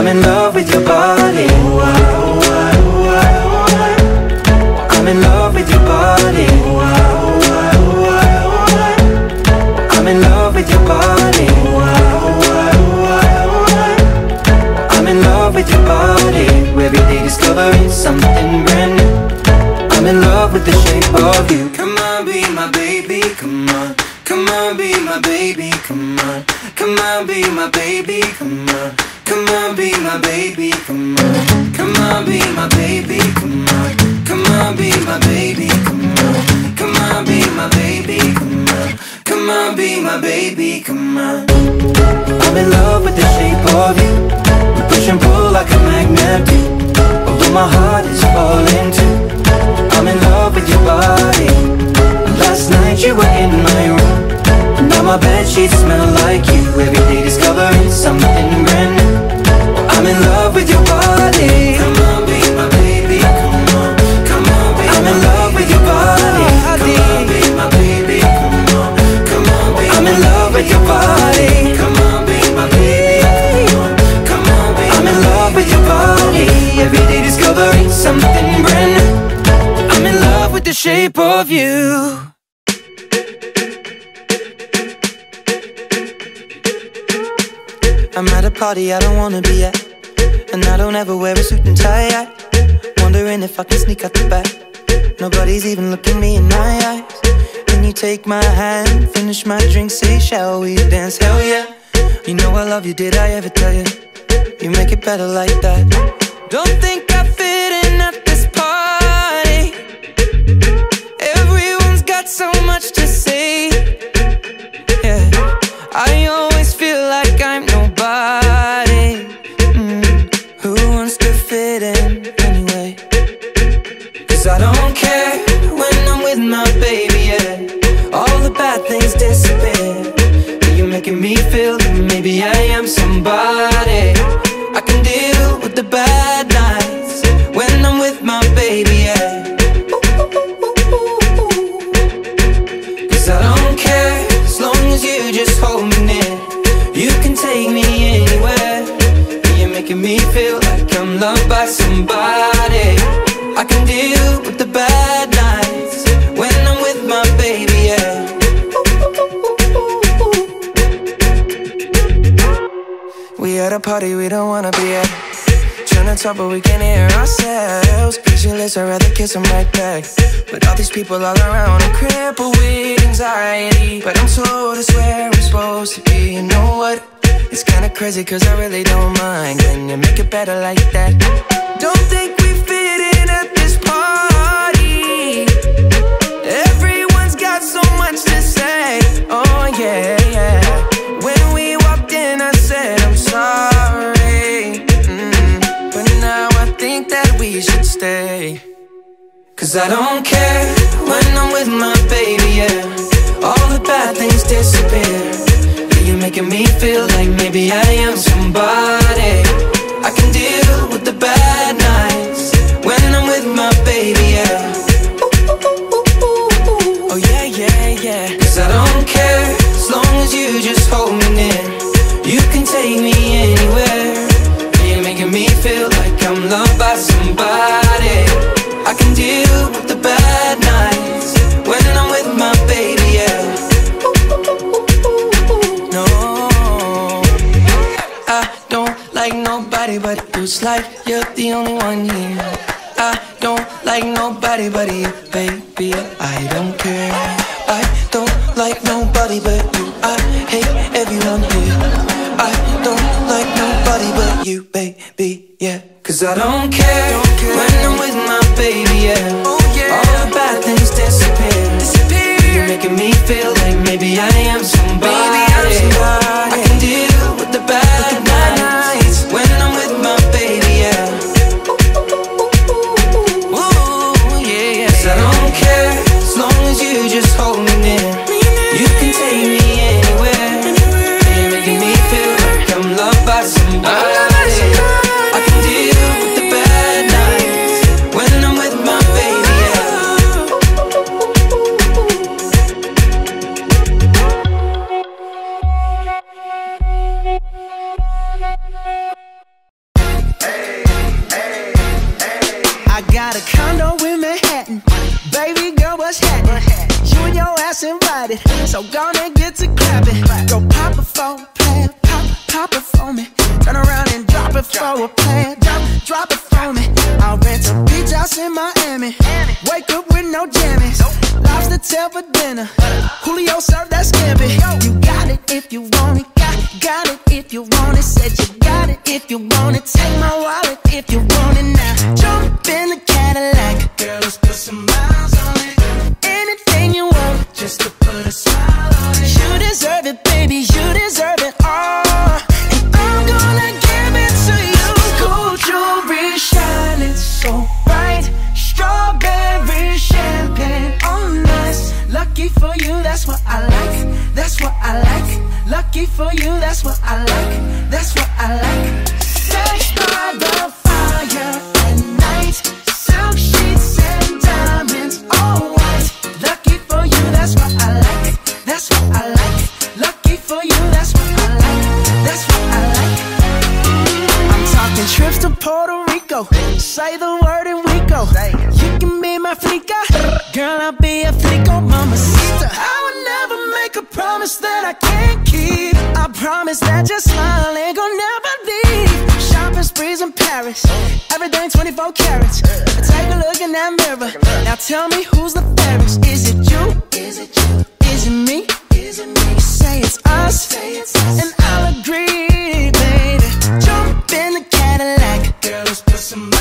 I'm in love with your body. I'm in love party I don't wanna be at. And I don't ever wear a suit and tie. Yet Wondering if I can sneak out the back. Nobody's even looking me in my eyes. When you take my hand, finish my drink Say, shall we dance? Hell yeah. You know I love you, did I ever tell you? You make it better like that People all around I'm crippled with anxiety. But I'm told it's where I'm supposed to be. You know what? It's kinda crazy cause I really don't mind. Can you make it better like that? Don't think we fit in at this party. Everyone's got so much to say. Oh yeah, yeah. When we walked in I said I'm sorry. Mm, But now I think that we should stay Cause I don't care when I'm with my baby, yeah. All the bad things disappear. Yeah, you're making me feel like maybe I am somebody. I can deal with the bad nights When I'm with my baby, yeah. Oh yeah, yeah, yeah. Cause I don't care as long as you just hold me near. You can take me anywhere nobody but you. It's you're the only one here. I don't like nobody but you, baby. I don't care. I don't like nobody but you. I hate everyone here. I don't like nobody but you, baby. Yeah. Cause I don't care, don't care. when I'm with my baby. Yeah. Oh, yeah. All the bad things disappear. disappear. You're making me feel. promise that your smile ain't gonna never leave. Shopping sprees in Paris, everything 24 carats. Take a look in that mirror. Now tell me who's the fairest? Is it you? Is it you? Is it me? Is it me? You say it's us, and I'll agree, baby. Jump in the Cadillac, girl. Let's put some.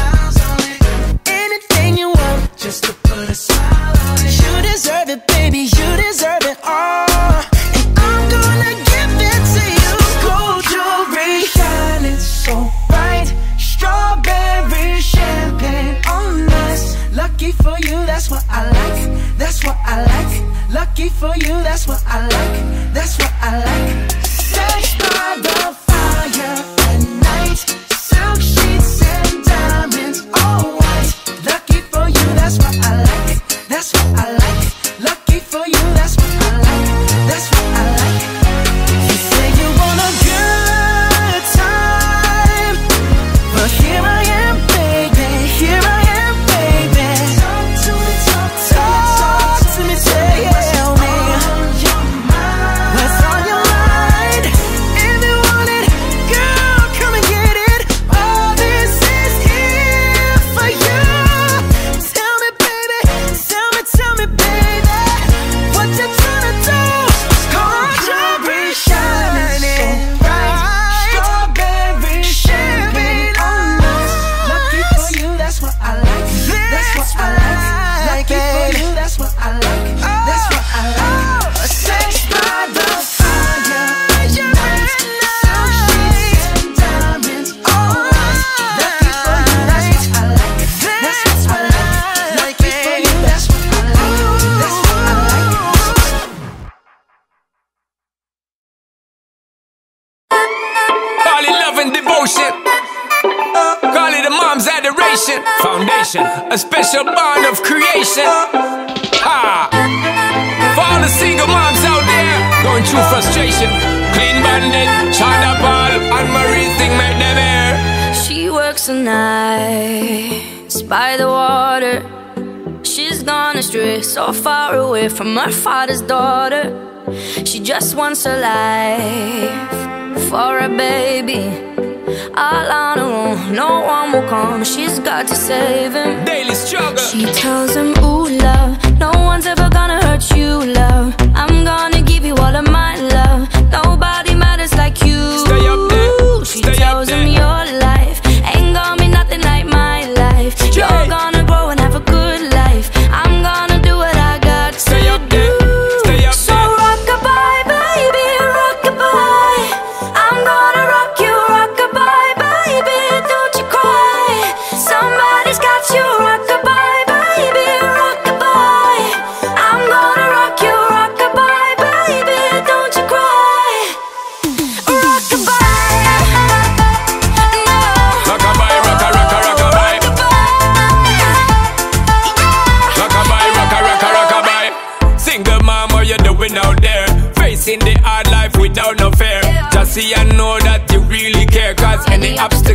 that's what I like. Lucky for you, that's what I like. That's what I like. foundation, foundation, a special bond of creation. Ha! For all the single moms out there going through frustration, Clean Bandit, Sean Paul and Marie thing made them air. She works the night by the water. She's gone astray, so far away from her father's daughter. She just wants a life for a baby all on her own. No one will come, she's got to save him. Daily struggle. She tells him, Ooh, love, no one's ever gonna hurt you, love.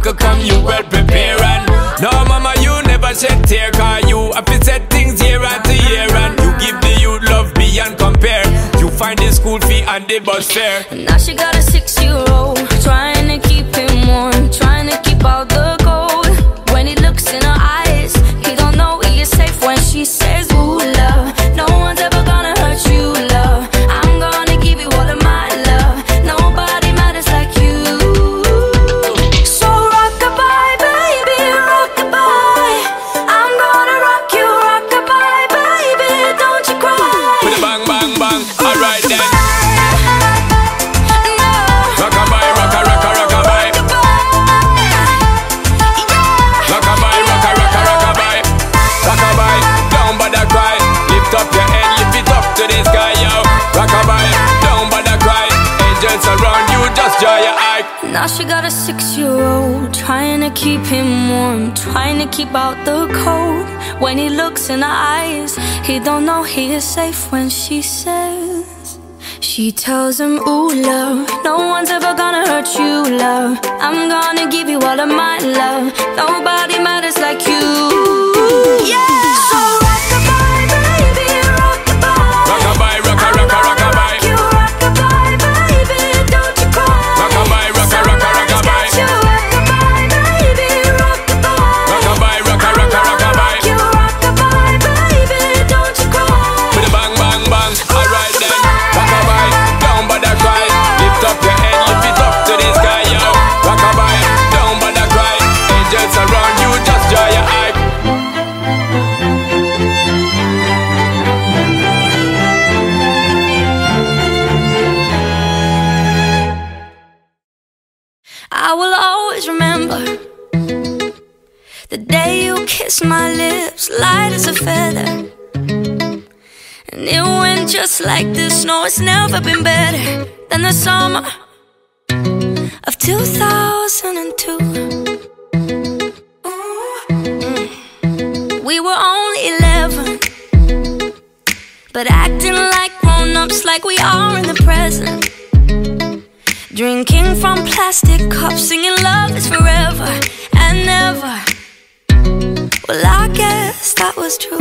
could come, you well prepare and No mama, you never said tear Cause you have said things year after year And you give the youth love beyond compare. You find the school fee and the bus fare. Now she got a six-year-old. Now she got a six-year-old Trying to keep him warm Trying to keep out the cold. When he looks in her eyes He don't know he is safe when she says She tells him, ooh, love No one's ever gonna hurt you, love. I'm gonna give you all of my love. Nobody matters like you, yeah. It's never been better than the summer of 2002. We were only 11, but acting like grown ups, like we are in the present. Drinking from plastic cups, singing love is forever and never. Well, I guess that was true.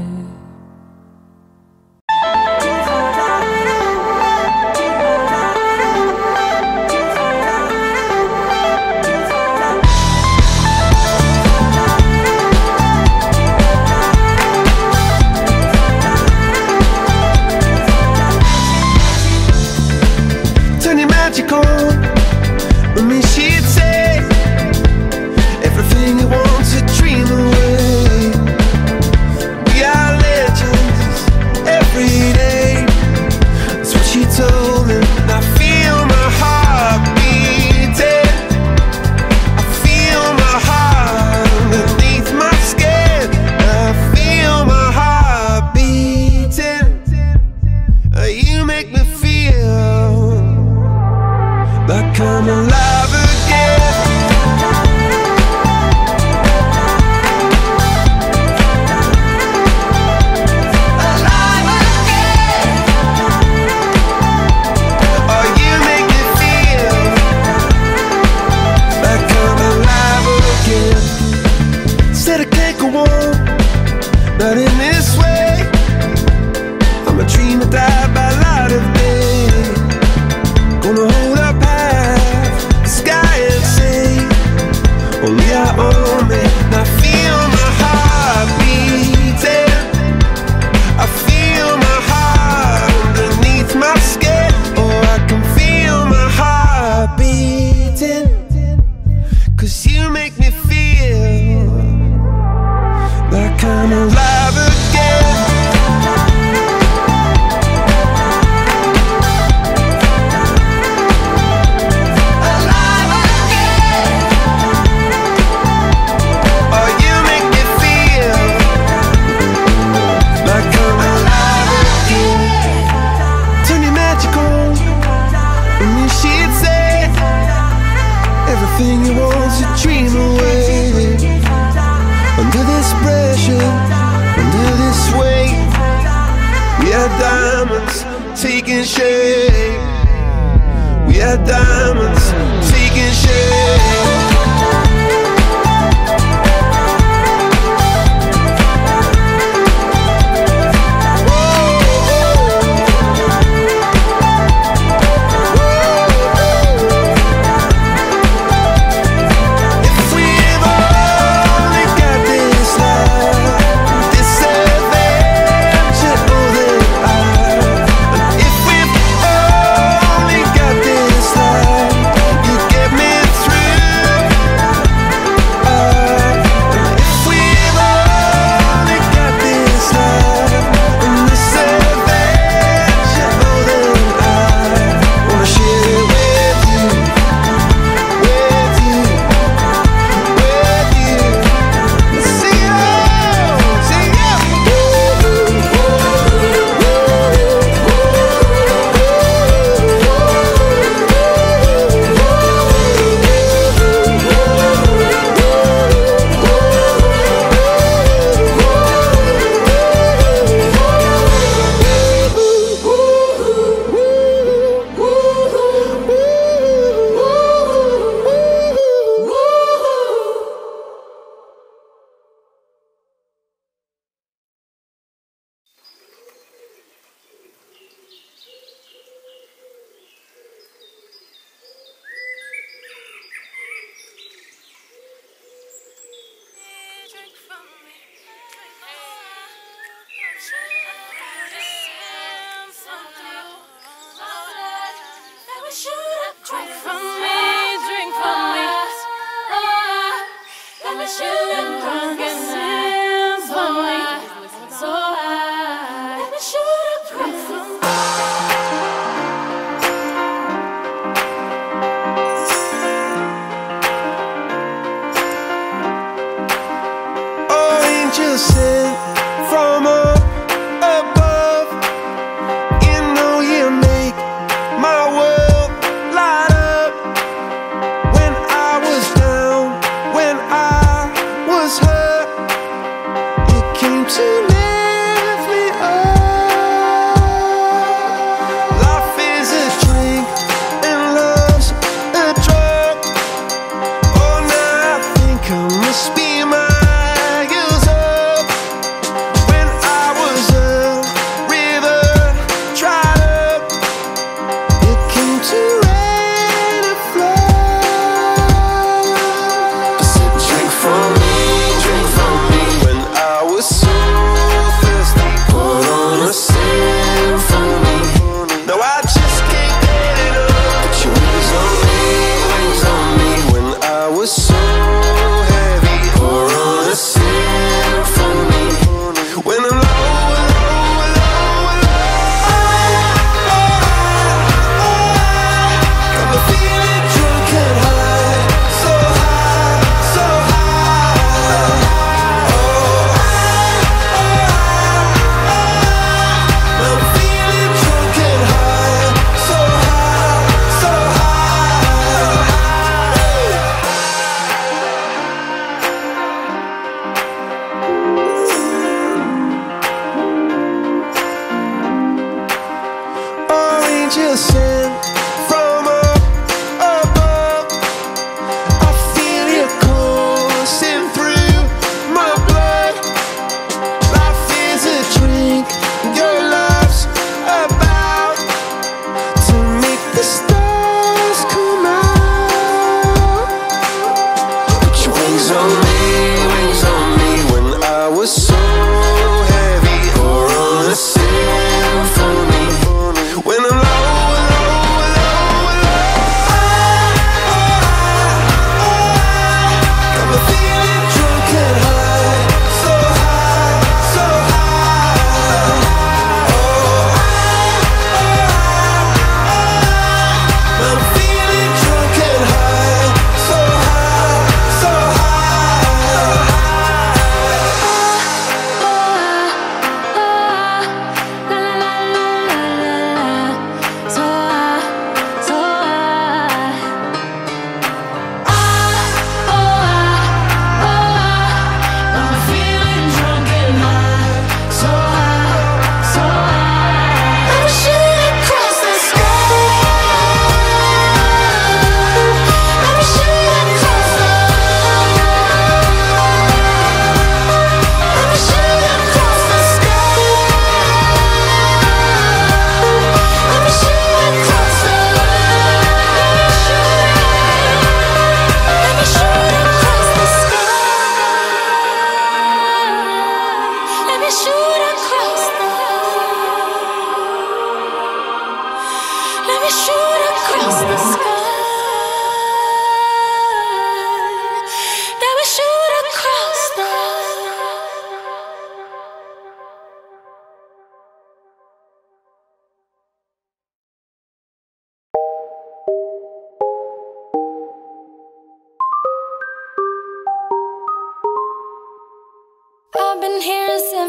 listen.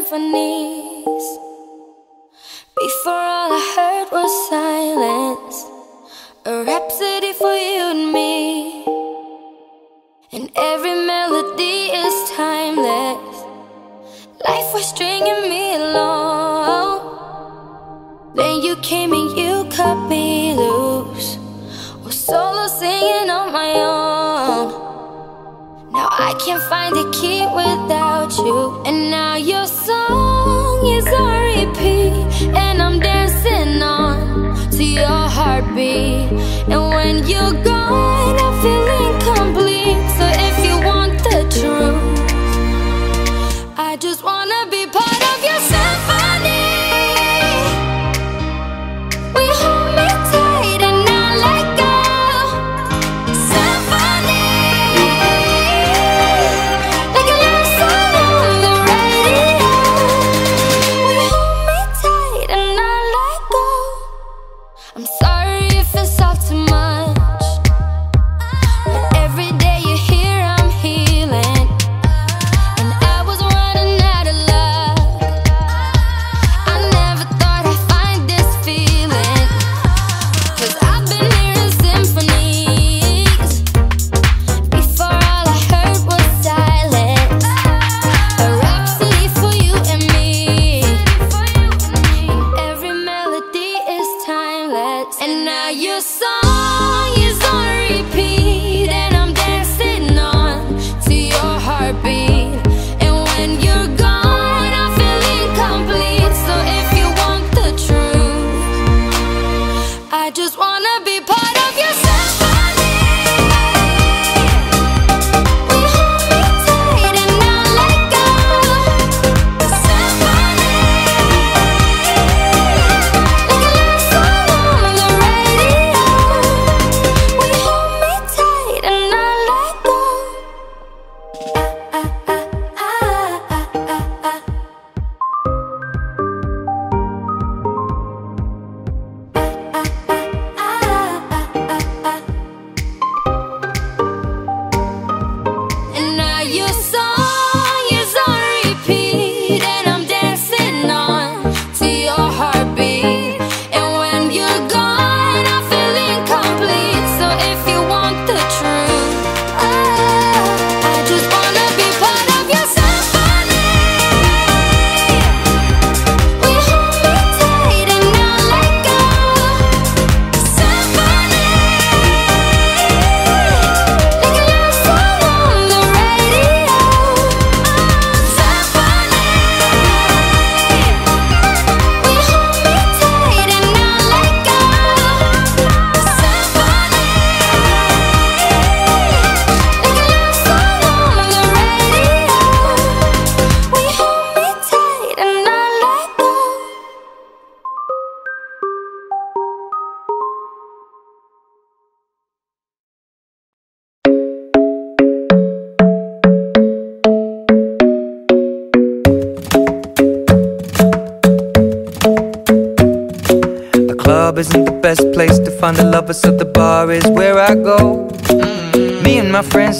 Symphonies. Before all I heard was silence,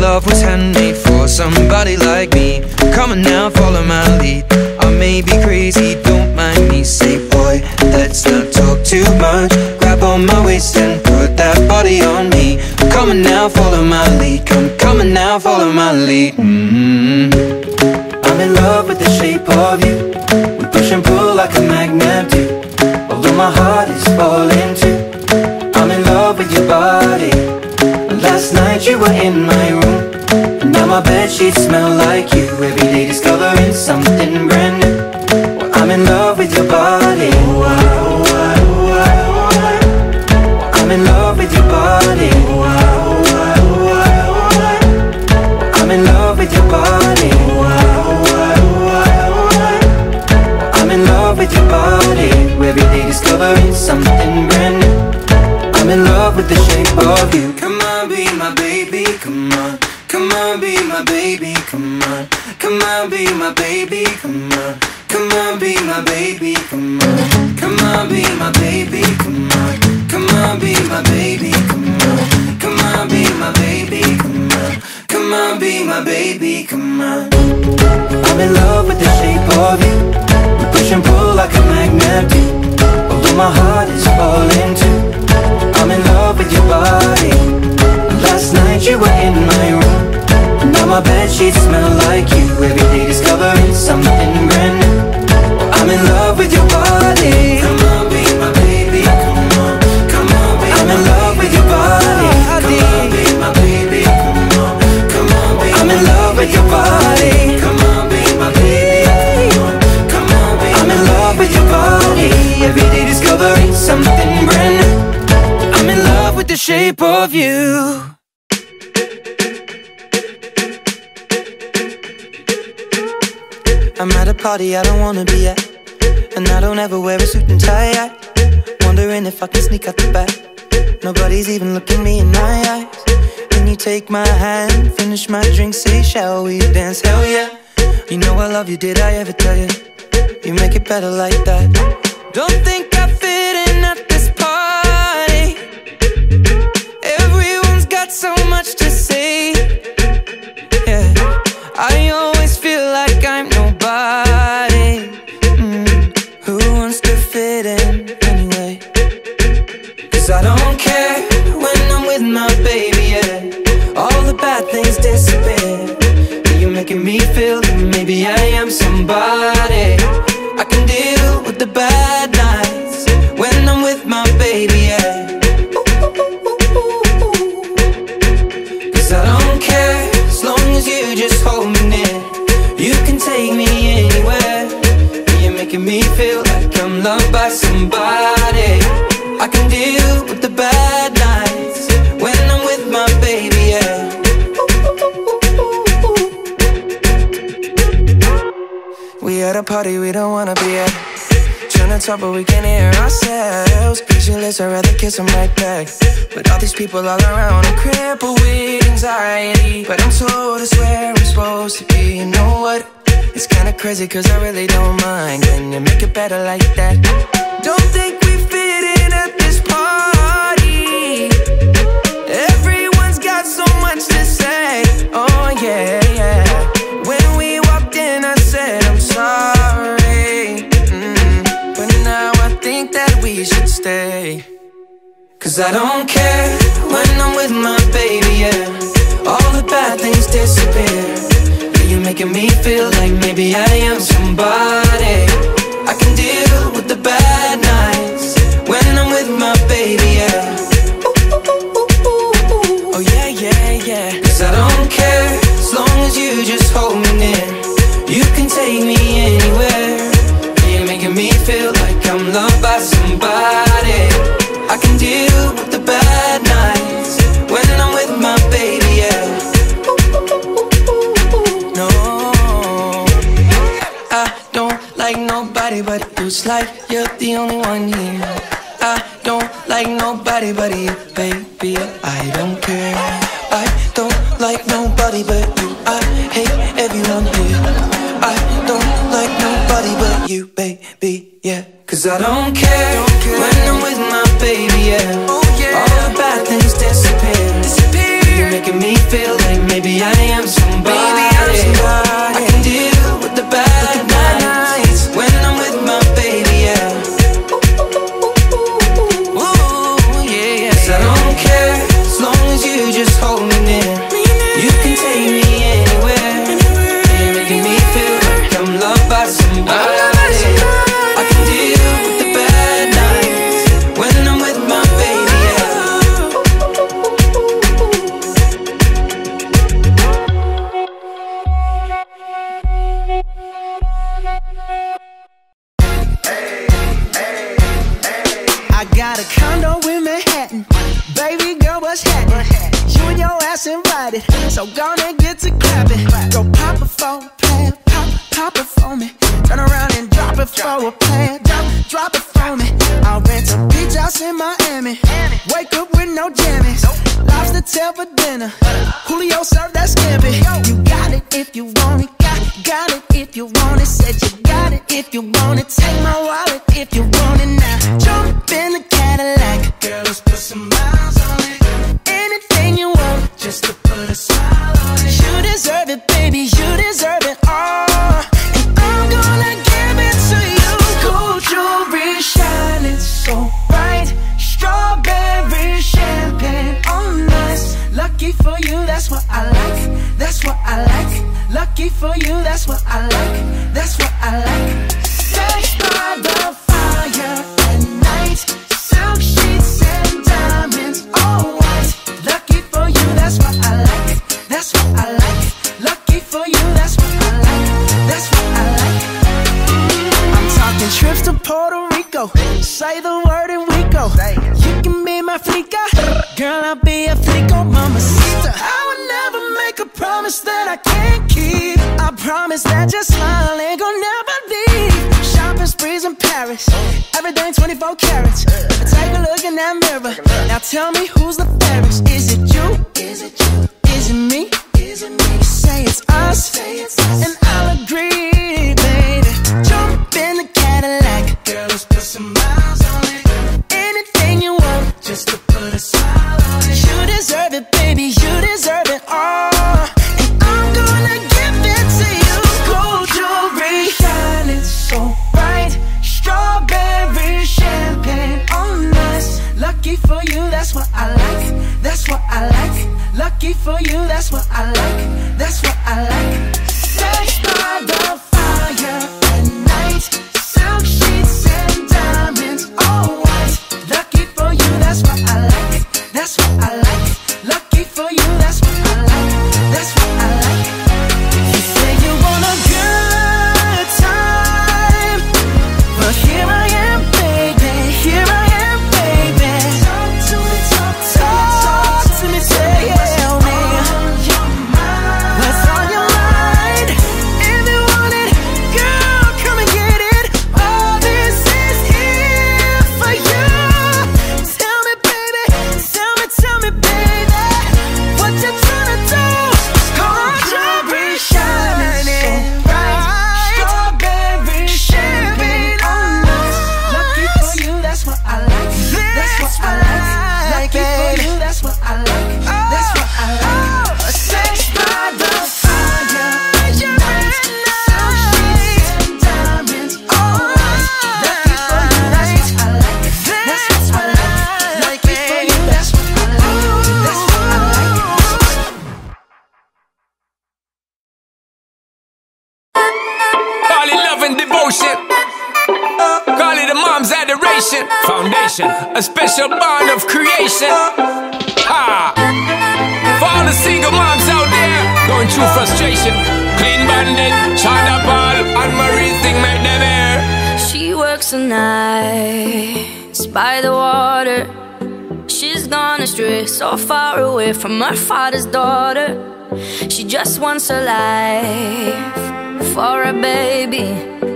Love was handmade for somebody like me. Come on now, follow my lead. I may be crazy, don't mind me. Say, boy, let's not talk too much. Grab on my waist and put that body on me. Come on now, follow my lead. Come, come on now, follow my lead. Mm-hmm. I'm in love with the shape of you. We push and pull like a magnet do. Although my heart is falling too. Last night you were in my room. And now my bed sheets smell like you. Every day discovering something brand new. Well, I'm in love with your body. Oh, I don't wanna be talk, but we can't hear ourselves. Pictureless, I'd rather kiss them right back. But all these people all around, I'm crippled with anxiety. But I'm told it's where I'm supposed to be. You know what? It's kinda crazy, cause I really don't mind. Can you make it better like that? Don't think we fit in at this party. Everyone's got so much to say. Oh, yeah, Cause I don't care when I'm with my baby, yeah. All the bad things disappear. Yeah, You're making me feel like maybe I am somebody. I can deal with the bad nights when I'm with my baby, yeah. Oh yeah, yeah, yeah. Cause I don't care as long as you just hold me near. You can take me anywhere. Looks like you're the only one here. I don't like nobody but you, baby. I don't care. I don't like nobody but you. I hate everyone here. I don't like nobody but you, baby. Yeah. Cause I don't care, don't care. when I'm with my baby. Yeah. Oh, yeah. All the bad things disappear. disappear. You're making me feel like maybe I am. promise that your smile ain't gonna never leave. Shopping sprees in Paris, everything 24 carats. Take a look in that mirror. Now tell me who's the fairest? Is it you? Is it you? Is it me? Is it me? You say it's us, and foundation, foundation, a special bond of creation. Ha! For all the single moms out there going through frustration, clean bandit, Sean Paul, and Marie thing made them air. She works the nights by the water. She's gone astray, so far away from her father's daughter. She just wants a life for a baby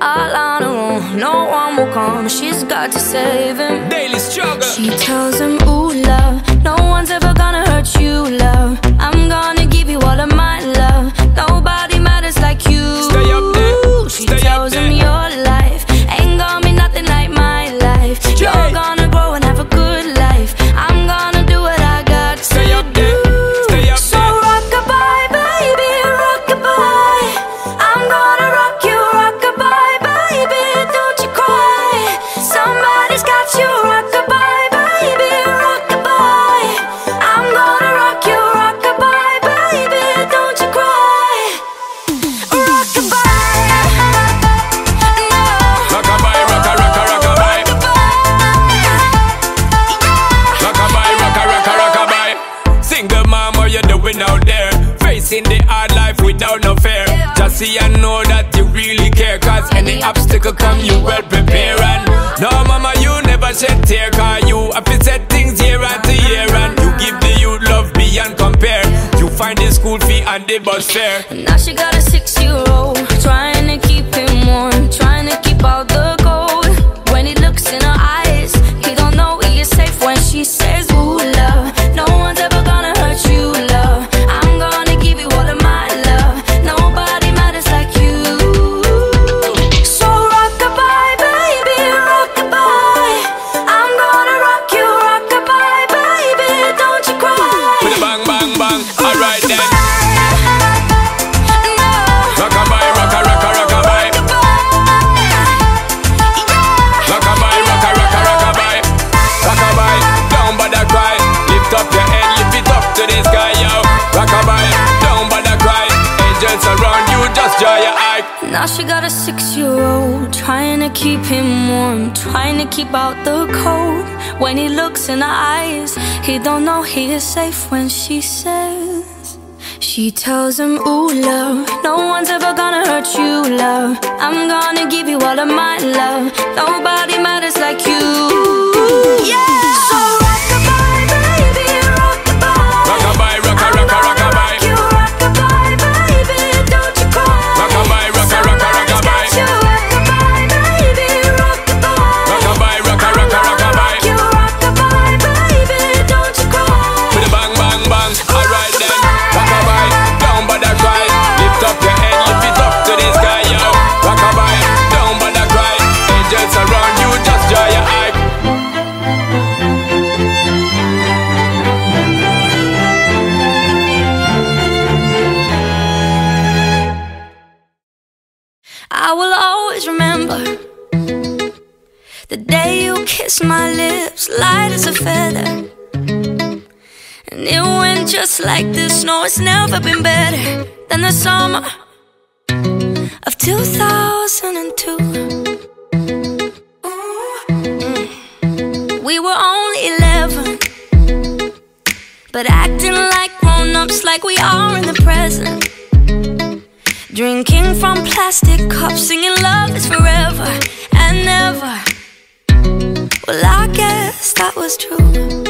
all on her own. No one will come, she's got to save him. Daily struggle. She tells him, Ooh, love, no one's ever gonna hurt you, love. I'm gonna. obstacle come, you well prepare and No mama, you never shed tear Cause you have to set things year after year And you give the youth love beyond compare. You find the school fee and the bus fare. Now she got a six-year-old Trying to keep him warm Trying to keep all the about the cold when he looks in her eyes. He don't know he is safe when she says. She tells him, Ooh, love, no one's ever gonna hurt you, love. I'm gonna give you all of my love. Nobody matters like you. Yeah! like this. No, it's never been better than the summer of 2002. Mm. We were only 11 But acting like grown-ups like we are in the present. Drinking from plastic cups Singing love is forever and never Well, I guess that was true.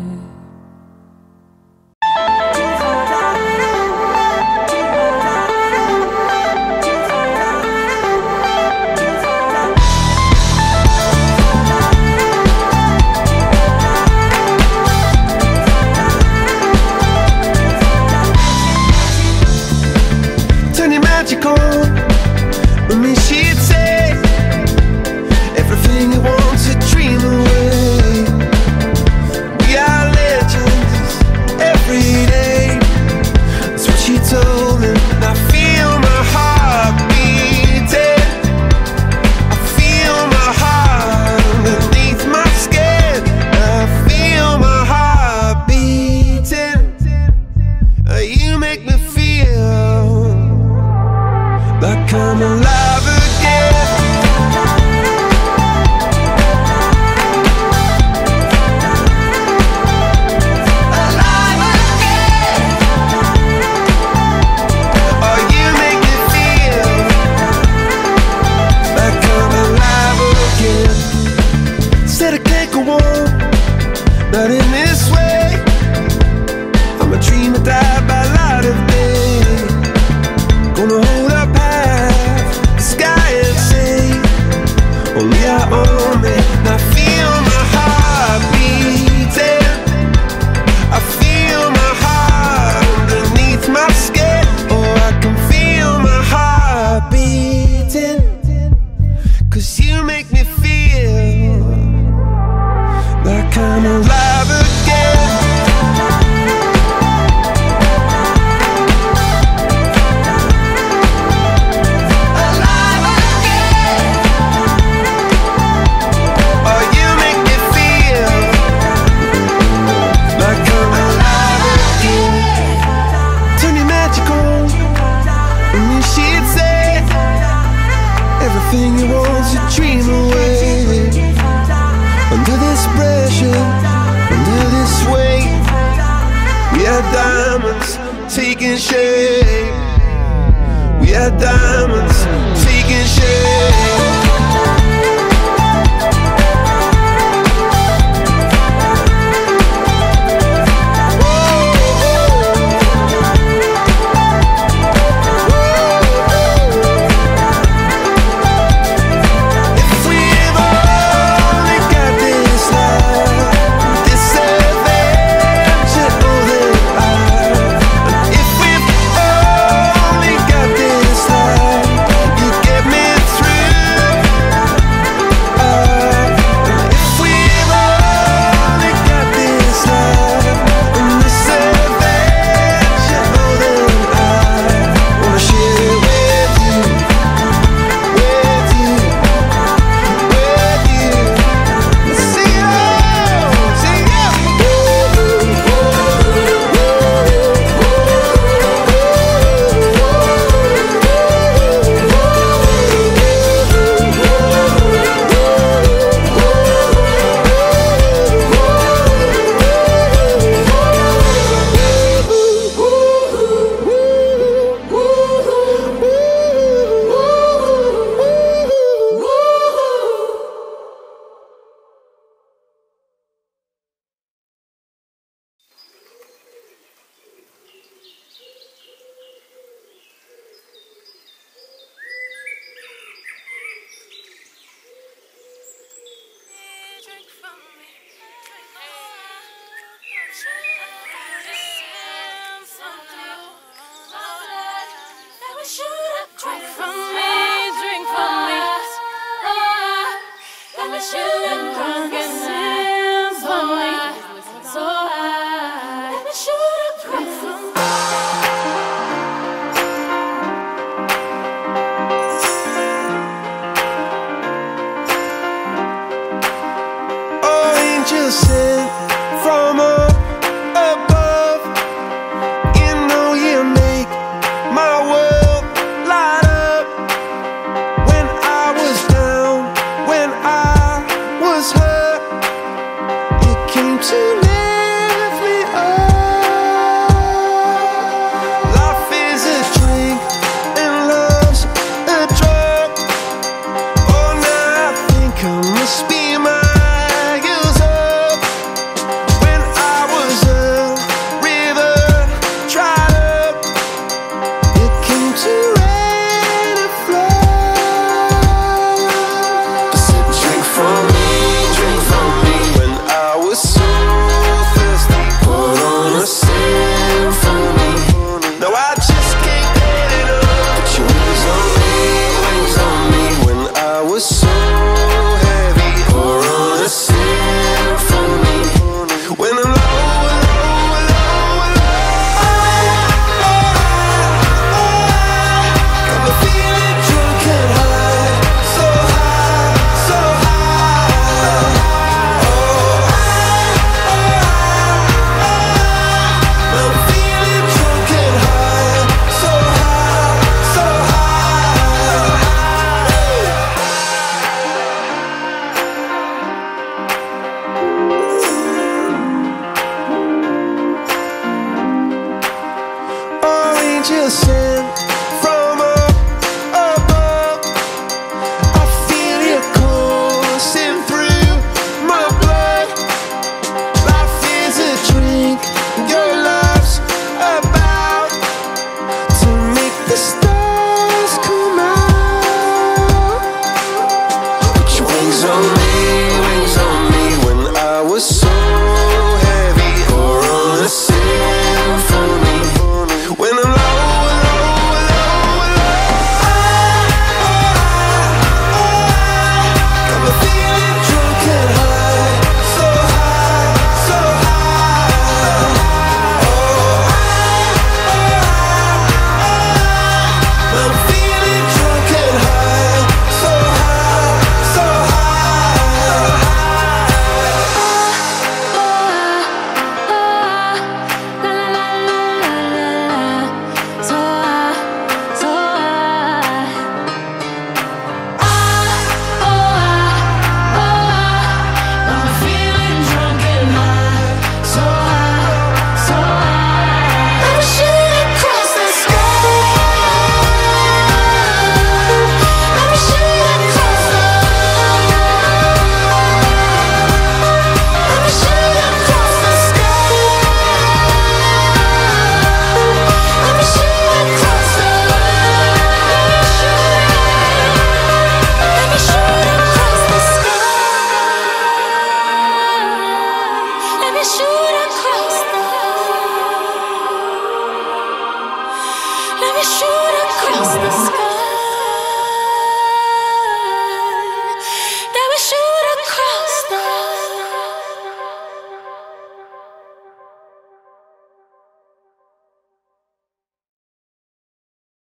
esquecer.